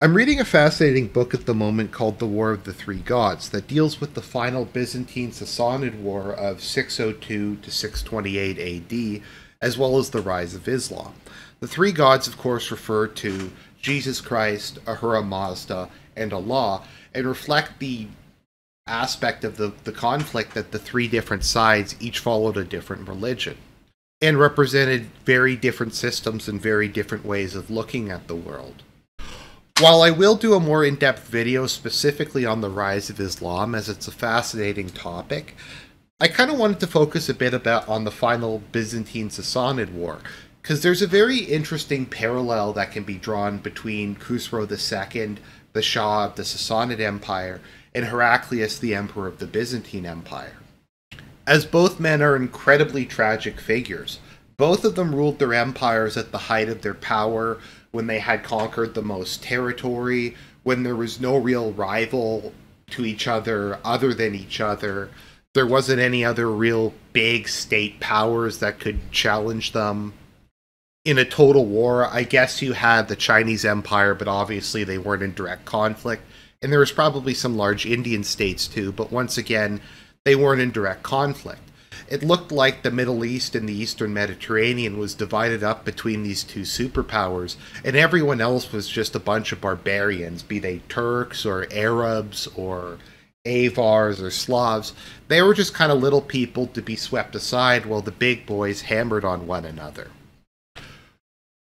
I'm reading a fascinating book at the moment called The War of the Three Gods that deals with the final Byzantine Sassanid War of 602 to 628 AD, as well as the rise of Islam. The three gods, of course, refer to Jesus Christ, Ahura Mazda, and Allah, and reflect the aspect of the, the conflict that the three different sides each followed a different religion and represented very different systems and very different ways of looking at the world. While I will do a more in depth video specifically on the rise of Islam, as it's a fascinating topic, I kind of wanted to focus a bit about on the final Byzantine Sassanid War, because there's a very interesting parallel that can be drawn between Khosrow II, the Shah of the Sassanid Empire, and Heraclius, the Emperor of the Byzantine Empire. As both men are incredibly tragic figures, both of them ruled their empires at the height of their power when they had conquered the most territory, when there was no real rival to each other other than each other. There wasn't any other real big state powers that could challenge them. In a total war, I guess you had the Chinese Empire, but obviously they weren't in direct conflict. And there was probably some large Indian states too, but once again, they weren't in direct conflict it looked like the Middle East and the Eastern Mediterranean was divided up between these two superpowers, and everyone else was just a bunch of barbarians, be they Turks or Arabs or Avars or Slavs. They were just kind of little people to be swept aside while the big boys hammered on one another.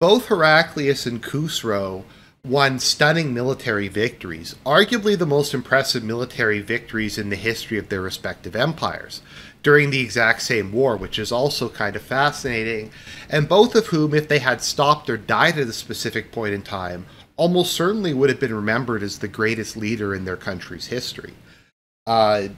Both Heraclius and Khosrow won stunning military victories, arguably the most impressive military victories in the history of their respective empires during the exact same war, which is also kind of fascinating, and both of whom, if they had stopped or died at a specific point in time, almost certainly would have been remembered as the greatest leader in their country's history. Uh,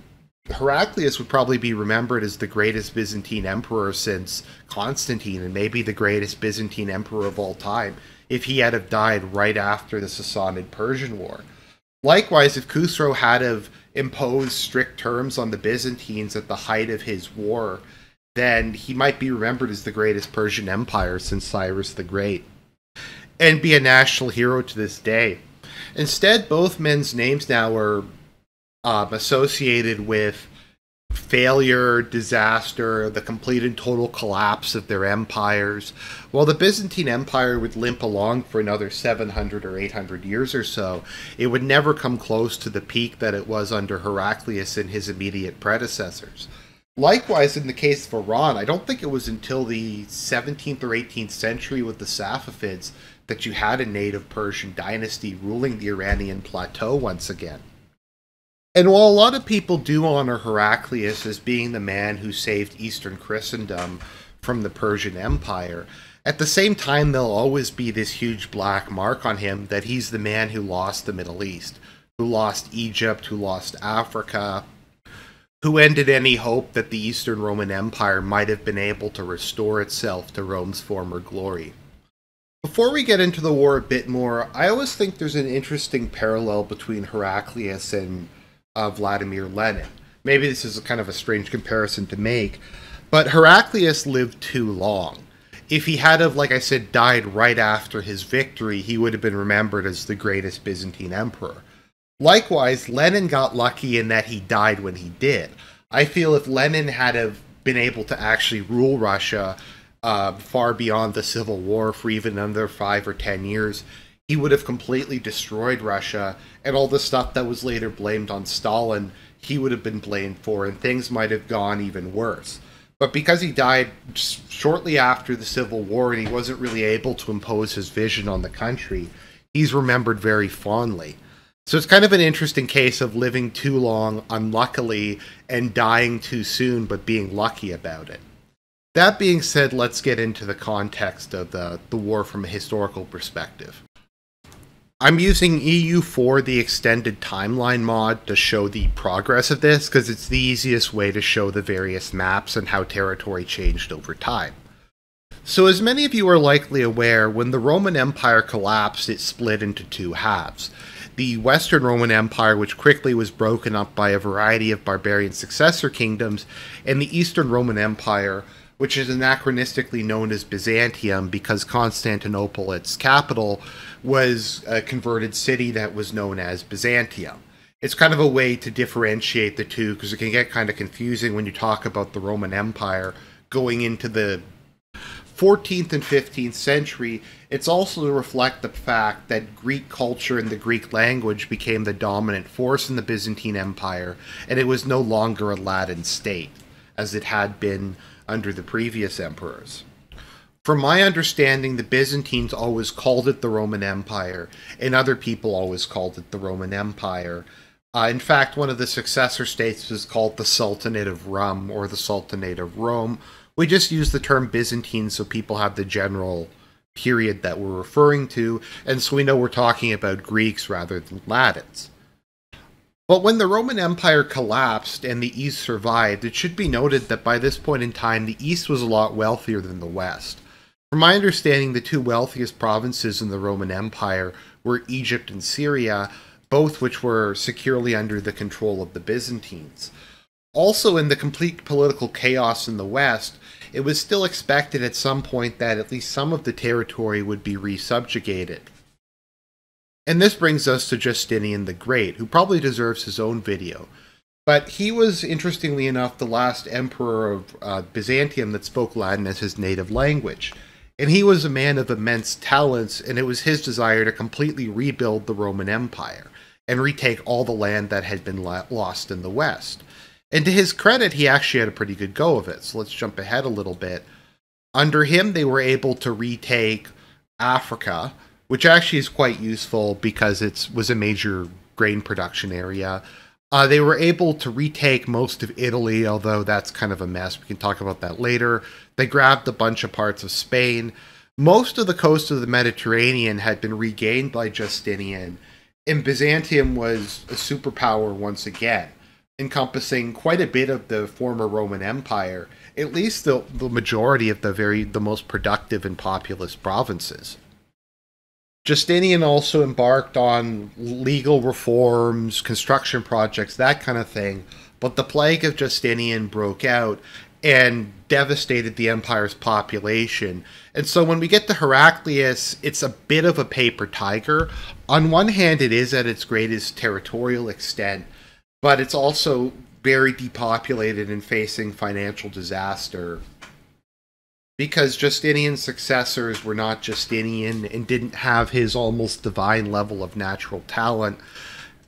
Heraclius would probably be remembered as the greatest Byzantine emperor since Constantine, and maybe the greatest Byzantine emperor of all time, if he had have died right after the Sassanid Persian War. Likewise, if Khosrow had have imposed strict terms on the Byzantines at the height of his war, then he might be remembered as the greatest Persian empire since Cyrus the Great, and be a national hero to this day. Instead, both men's names now are um, associated with failure, disaster, the complete and total collapse of their empires. While the Byzantine Empire would limp along for another 700 or 800 years or so, it would never come close to the peak that it was under Heraclius and his immediate predecessors. Likewise, in the case of Iran, I don't think it was until the 17th or 18th century with the Safavids that you had a native Persian dynasty ruling the Iranian plateau once again. And while a lot of people do honor Heraclius as being the man who saved Eastern Christendom from the Persian Empire, at the same time, there'll always be this huge black mark on him that he's the man who lost the Middle East, who lost Egypt, who lost Africa, who ended any hope that the Eastern Roman Empire might have been able to restore itself to Rome's former glory. Before we get into the war a bit more, I always think there's an interesting parallel between Heraclius and of Vladimir Lenin. Maybe this is kind of a strange comparison to make, but Heraclius lived too long. If he had have, like I said, died right after his victory, he would have been remembered as the greatest Byzantine emperor. Likewise, Lenin got lucky in that he died when he did. I feel if Lenin had have been able to actually rule Russia uh, far beyond the civil war for even another five or ten years, he would have completely destroyed Russia, and all the stuff that was later blamed on Stalin, he would have been blamed for, and things might have gone even worse. But because he died shortly after the Civil War and he wasn't really able to impose his vision on the country, he's remembered very fondly. So it's kind of an interesting case of living too long, unluckily, and dying too soon, but being lucky about it. That being said, let's get into the context of the, the war from a historical perspective. I'm using EU4, the extended timeline mod, to show the progress of this because it's the easiest way to show the various maps and how territory changed over time. So, as many of you are likely aware, when the Roman Empire collapsed, it split into two halves. The Western Roman Empire, which quickly was broken up by a variety of barbarian successor kingdoms, and the Eastern Roman Empire, which is anachronistically known as Byzantium because Constantinople, its capital, was a converted city that was known as Byzantium. It's kind of a way to differentiate the two because it can get kind of confusing when you talk about the Roman Empire going into the 14th and 15th century, it's also to reflect the fact that Greek culture and the Greek language became the dominant force in the Byzantine Empire, and it was no longer a Latin state, as it had been under the previous emperors. From my understanding, the Byzantines always called it the Roman Empire, and other people always called it the Roman Empire. Uh, in fact, one of the successor states was called the Sultanate of Rum or the Sultanate of Rome, we just use the term Byzantine so people have the general period that we're referring to, and so we know we're talking about Greeks rather than Latins. But when the Roman Empire collapsed and the East survived, it should be noted that by this point in time, the East was a lot wealthier than the West. From my understanding, the two wealthiest provinces in the Roman Empire were Egypt and Syria, both which were securely under the control of the Byzantines. Also, in the complete political chaos in the West, it was still expected at some point that at least some of the territory would be resubjugated. And this brings us to Justinian the Great, who probably deserves his own video. But he was, interestingly enough, the last emperor of uh, Byzantium that spoke Latin as his native language. And he was a man of immense talents, and it was his desire to completely rebuild the Roman Empire and retake all the land that had been lost in the West. And to his credit, he actually had a pretty good go of it. So let's jump ahead a little bit. Under him, they were able to retake Africa, which actually is quite useful because it was a major grain production area. Uh, they were able to retake most of Italy, although that's kind of a mess. We can talk about that later. They grabbed a bunch of parts of Spain. Most of the coast of the Mediterranean had been regained by Justinian, and Byzantium was a superpower once again encompassing quite a bit of the former Roman Empire, at least the, the majority of the very the most productive and populous provinces. Justinian also embarked on legal reforms, construction projects, that kind of thing, but the plague of Justinian broke out and devastated the empire's population. And so when we get to Heraclius, it's a bit of a paper tiger. On one hand, it is at its greatest territorial extent, but it's also very depopulated and facing financial disaster because Justinian's successors were not Justinian and didn't have his almost divine level of natural talent,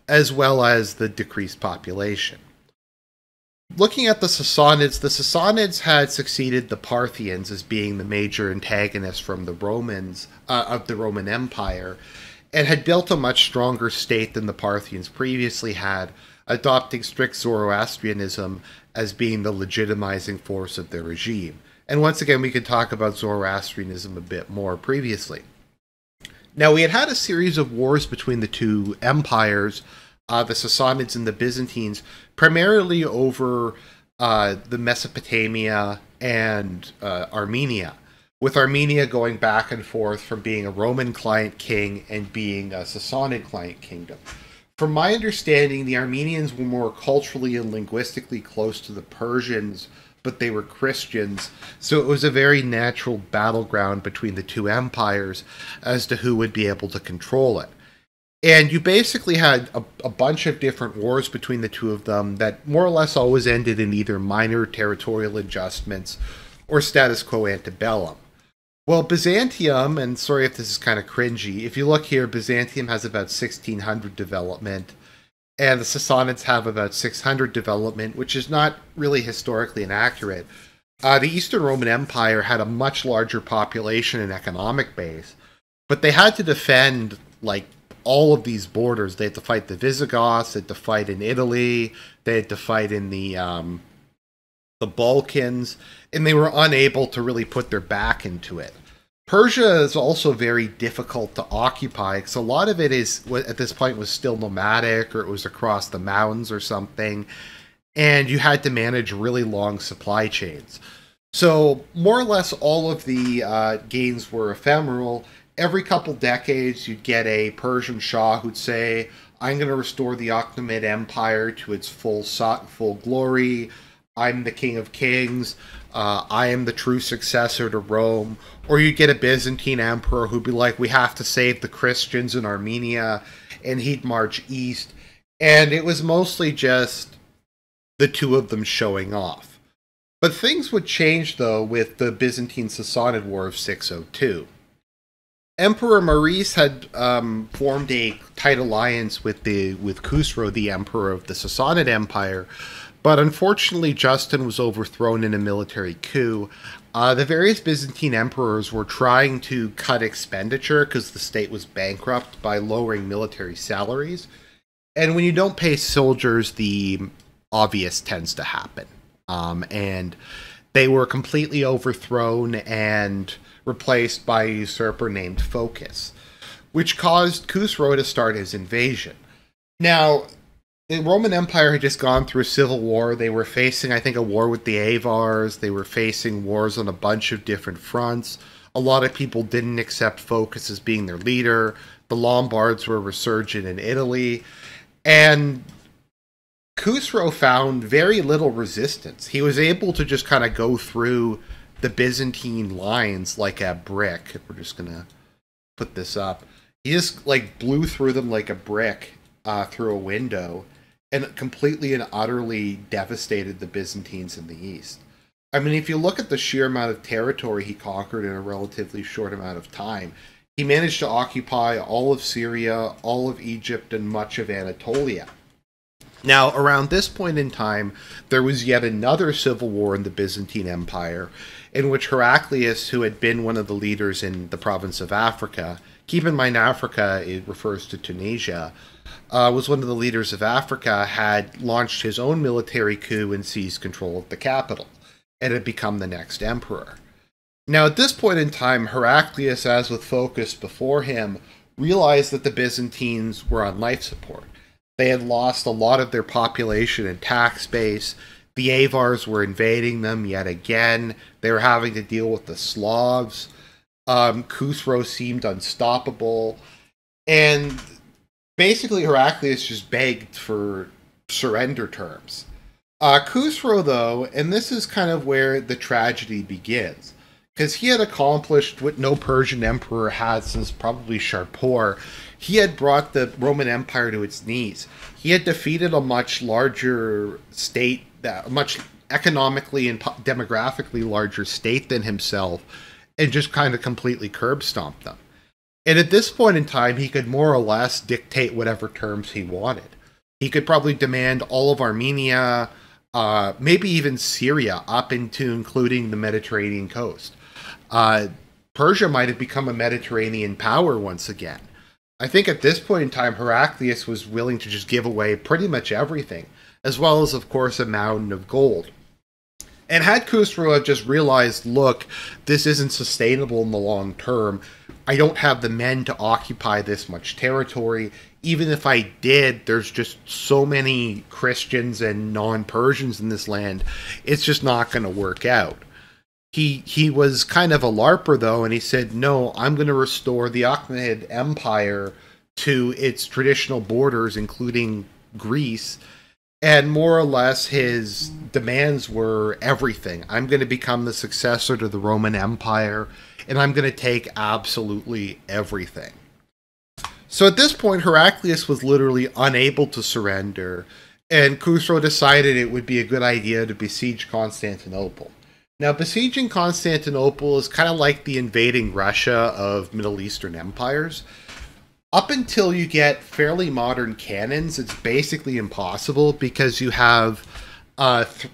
as well as the decreased population. Looking at the Sassanids, the Sassanids had succeeded the Parthians as being the major antagonists from the Romans uh, of the Roman Empire, and had built a much stronger state than the Parthians previously had, adopting strict Zoroastrianism as being the legitimizing force of their regime. And once again, we could talk about Zoroastrianism a bit more previously. Now, we had had a series of wars between the two empires, uh, the Sassanids and the Byzantines, primarily over uh, the Mesopotamia and uh, Armenia, with Armenia going back and forth from being a Roman client king and being a Sassanid client kingdom. From my understanding, the Armenians were more culturally and linguistically close to the Persians, but they were Christians, so it was a very natural battleground between the two empires as to who would be able to control it. And you basically had a, a, bunch of different wars between the two of them that more or less always ended in either minor territorial adjustments or status quo antebellum. Well, Byzantium, and sorry if this is kind of cringy, if you look here, Byzantium has about 1600 development, and the Sassanids have about 600 development, which is not really historically inaccurate. Uh, the Eastern Roman Empire had a much larger population and economic base, but they had to defend like all of these borders. They had to fight the Visigoths, they had to fight in Italy, they had to fight in the um, the Balkans, and they were unable to really put their back into it. Persia is also very difficult to occupy because a lot of it is at this point was still nomadic or it was across the mountains or something, and you had to manage really long supply chains. So more or less all of the uh, gains were ephemeral. Every couple decades, you'd get a Persian Shah who'd say, "I'm going to restore the Achaemenid Empire to its full full glory." I'm the king of kings. Uh, I am the true successor to Rome, or you get a Byzantine emperor who'd be like, we have to save the Christians in Armenia, and he'd march east. And it was mostly just the two of them showing off. But things would change, though, with the Byzantine Sassanid War of 602. Emperor Maurice had um, formed a tight alliance with the with Khosrow, the emperor of the Sassanid Empire, but unfortunately, Justin was overthrown in a military coup. Uh, the various Byzantine emperors were trying to cut expenditure because the state was bankrupt by lowering military salaries. And when you don't pay soldiers, the obvious tends to happen. Um, and they were completely overthrown and replaced by a usurper named Phocas, which caused Khosrow to start his invasion. Now, the Roman Empire had just gone through a civil war. They were facing, I think, a war with the Avars. They were facing wars on a bunch of different fronts. A lot of people didn't accept Phocas as being their leader. The Lombards were resurgent in Italy. And Khosrow found very little resistance. He was able to just kind of go through the Byzantine lines like a brick. We're just going to put this up. He just like blew through them like a brick uh, through a window and completely and utterly devastated the Byzantines in the east. I mean, if you look at the sheer amount of territory he conquered in a relatively short amount of time, he managed to occupy all of Syria, all of Egypt, and much of Anatolia. Now, around this point in time, there was yet another civil war in the Byzantine Empire, in which Heraclius, who had been one of the leaders in the province of Africa, keep in mind Africa, it refers to Tunisia, uh, was one of the leaders of Africa, had launched his own military coup and seized control of the capital, and had become the next emperor. Now, at this point in time, Heraclius, as with Phocas before him, realized that the Byzantines were on life support. They had lost a lot of their population and tax base. The Avars were invading them yet again. They were having to deal with the Slavs. Um, Khosrow seemed unstoppable. And basically Heraclius just begged for surrender terms. Uh, Khosrow, though, and this is kind of where the tragedy begins, because he had accomplished what no Persian emperor had since probably Shapur. He had brought the Roman Empire to its knees. He had defeated a much larger state, that much economically and demographically larger state than himself, and just kind of completely curb stomped them. And at this point in time, he could more or less dictate whatever terms he wanted. He could probably demand all of Armenia, uh, maybe even Syria, up into including the Mediterranean coast. Uh, Persia might have become a Mediterranean power once again. I think at this point in time, Heraclius was willing to just give away pretty much everything, as well as, of course, a mountain of gold. And had Khosrow just realized, look, this isn't sustainable in the long term, I don't have the men to occupy this much territory. Even if I did, there's just so many Christians and non-Persians in this land. It's just not going to work out. He he was kind of a larper though, and he said, "No, I'm going to restore the Achaemenid Empire to its traditional borders, including Greece." And more or less, his demands were everything. I'm going to become the successor to the Roman Empire and I'm going to take absolutely everything. So at this point, Heraclius was literally unable to surrender, and Khosrow decided it would be a good idea to besiege Constantinople. Now, besieging Constantinople is kind of like the invading Russia of Middle Eastern empires. Up until you get fairly modern cannons, it's basically impossible because you have uh, th-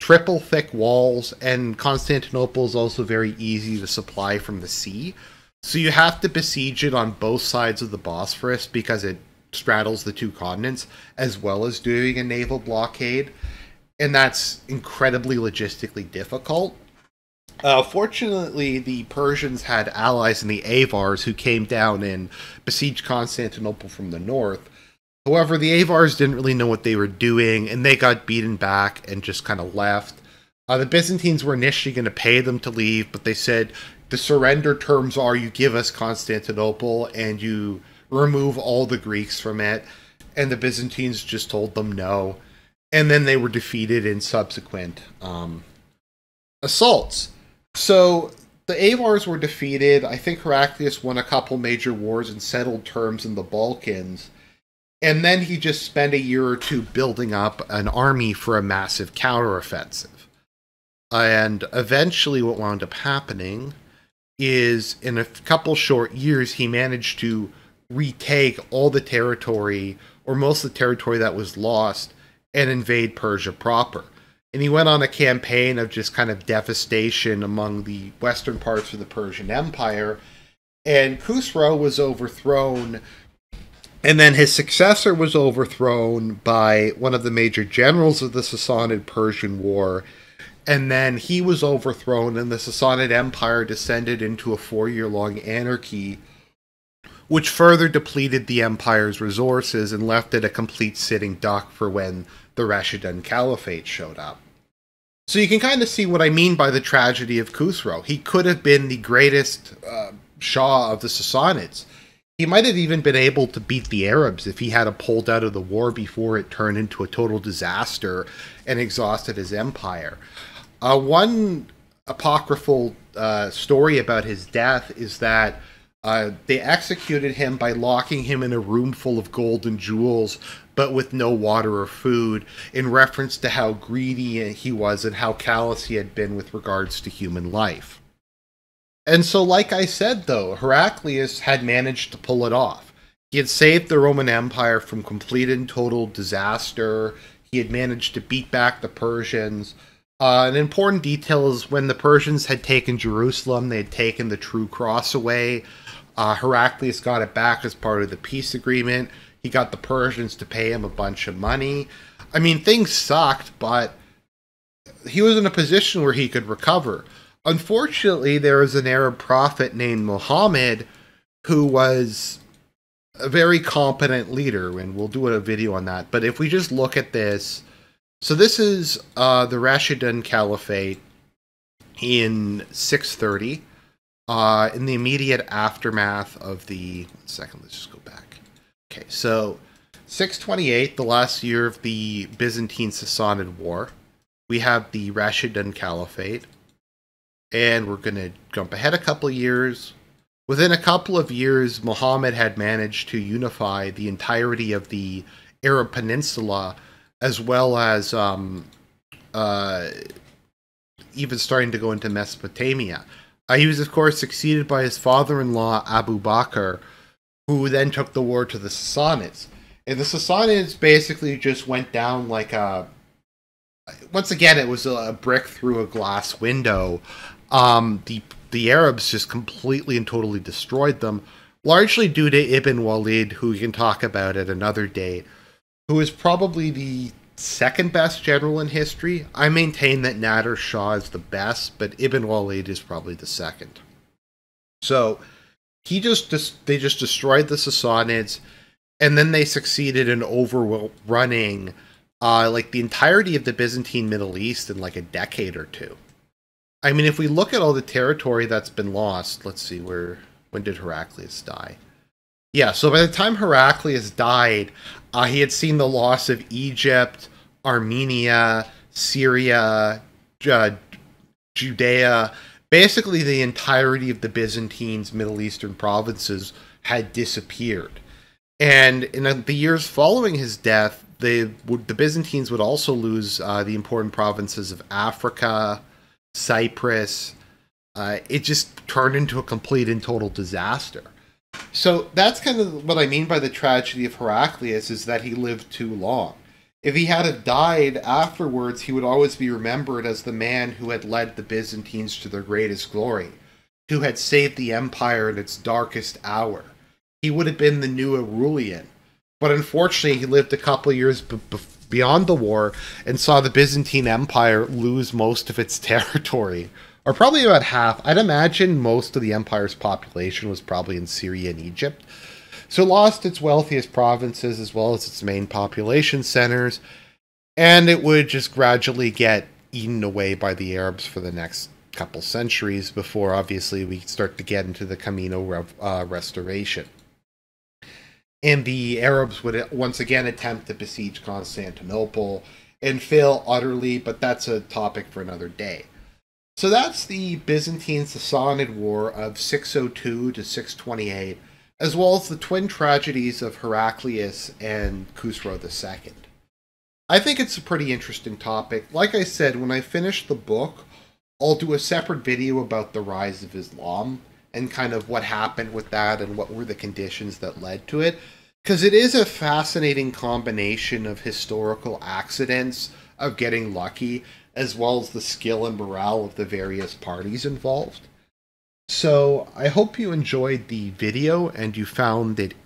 triple thick walls, and Constantinople is also very easy to supply from the sea. So you have to besiege it on both sides of the Bosphorus because it straddles the two continents, as well as doing a naval blockade. And that's incredibly logistically difficult. Uh, fortunately, the Persians had allies in the Avars who came down and besieged Constantinople from the north. However, the Avars didn't really know what they were doing, and they got beaten back and just kind of left. Uh, the Byzantines were initially going to pay them to leave, but they said the surrender terms are you give us Constantinople and you remove all the Greeks from it. And the Byzantines just told them no. And then they were defeated in subsequent um, assaults. So the Avars were defeated. I think Heraclius won a couple major wars and settled terms in the Balkans. And then he just spent a year or two building up an army for a massive counteroffensive. And eventually, what wound up happening is in a couple short years, he managed to retake all the territory, or most of the territory that was lost, and invade Persia proper. And he went on a campaign of just kind of devastation among the western parts of the Persian Empire. And Khosrow was overthrown, and then his successor was overthrown by one of the major generals of the Sassanid Persian War. And then he was overthrown, and the Sassanid Empire descended into a four year long anarchy which further depleted the empire's resources and left it a complete sitting duck for when the Rashidun Caliphate showed up. So you can kind of see what I mean by the tragedy of Khosrow. He could have been the greatest uh, Shah of the Sassanids. He might have even been able to beat the Arabs if he had pulled out of the war before it turned into a total disaster and exhausted his empire. Uh, one apocryphal uh, story about his death is that uh, they executed him by locking him in a room full of gold and jewels, but with no water or food, in reference to how greedy he was and how callous he had been with regards to human life. And so, like I said, though, Heraclius had managed to pull it off. He had saved the Roman Empire from complete and total disaster. He had managed to beat back the Persians. Uh, an important detail is when the Persians had taken Jerusalem, they had taken the true cross away. Uh, Heraclius got it back as part of the peace agreement. He got the Persians to pay him a bunch of money. I mean, things sucked, but he was in a position where he could recover. Unfortunately, there was an Arab prophet named Muhammad who was a very competent leader, and we'll do a video on that. But if we just look at this, so this is uh, the Rashidun Caliphate in 630 uh, in the immediate aftermath of the one second, let's just go back. Okay, so 628, the last year of the Byzantine Sassanid War, we have the Rashidun Caliphate, and we're going to jump ahead a couple years. Within a couple of years, Muhammad had managed to unify the entirety of the Arab Peninsula, as well as um, uh, even starting to go into Mesopotamia. Uh, he was, of course, succeeded by his father in law, Abu Bakr, who then took the war to the Sassanids. And the Sassanids basically just went down like a. Once again, it was a brick through a glass window. Um, the the Arabs just completely and totally destroyed them, largely due to Ibn Walid, who we can talk about at another date, who is probably the second best general in history. I maintain that Nader Shah is the best, but Ibn Walid is probably the second. So he just they just destroyed the Sassanids, and then they succeeded in overrunning uh, like the entirety of the Byzantine Middle East in like a decade or two. I mean, if we look at all the territory that's been lost, let's see where when did Heraclius die? Yeah, so by the time Heraclius died, uh, he had seen the loss of Egypt, Armenia, Syria, uh, Judea, basically the entirety of the Byzantines' Middle Eastern provinces had disappeared. And in the years following his death, they would, the Byzantines would also lose uh, the important provinces of Africa, Cyprus. Uh, it just turned into a complete and total disaster. So that's kind of what I mean by the tragedy of Heraclius is that he lived too long. If he had have died afterwards, he would always be remembered as the man who had led the Byzantines to their greatest glory, who had saved the empire in its darkest hour. He would have been the new Aurelian. But unfortunately, he lived a couple years b- b- beyond the war and saw the Byzantine Empire lose most of its territory, or probably about half. I'd imagine most of the empire's population was probably in Syria and Egypt. So lost its wealthiest provinces as well as its main population centers, and it would just gradually get eaten away by the Arabs for the next couple centuries before obviously we start to get into the Komnenian uh, restoration. And the Arabs would once again attempt to besiege Constantinople and fail utterly, but that's a topic for another day. So that's the Byzantine Sassanid War of 602 to 628, as well as the twin tragedies of Heraclius and Khosrow II. I think it's a pretty interesting topic. Like I said, when I finish the book, I'll do a separate video about the rise of Islam and kind of what happened with that and what were the conditions that led to it. Because it is a fascinating combination of historical accidents, of getting lucky, as well as the skill and morale of the various parties involved. So I hope you enjoyed the video and you found it